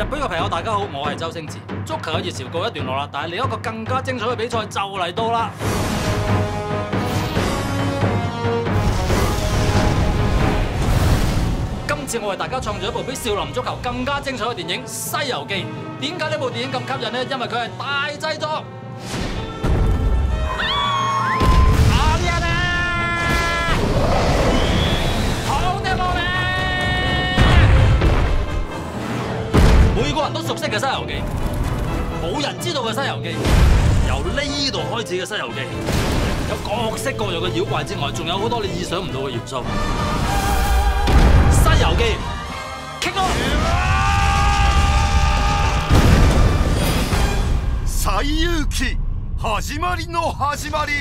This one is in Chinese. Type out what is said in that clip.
日本嘅朋友大家好，我系周星驰。足球嘅热潮告一段落啦，但系另一个更加精彩嘅比赛就嚟到啦。今次我为大家创造一部比少林足球更加精彩嘅电影《西游记》。点解呢部电影咁吸引呢？因为佢系大制作。每個人都熟悉嘅《西遊記》，冇人知道嘅《西遊記》，由呢度開始嘅《西遊記》，有各式各樣嘅妖怪之外，仲有好多你意想唔到嘅元素。《西遊記》，kick off！西遊記始まりの始まり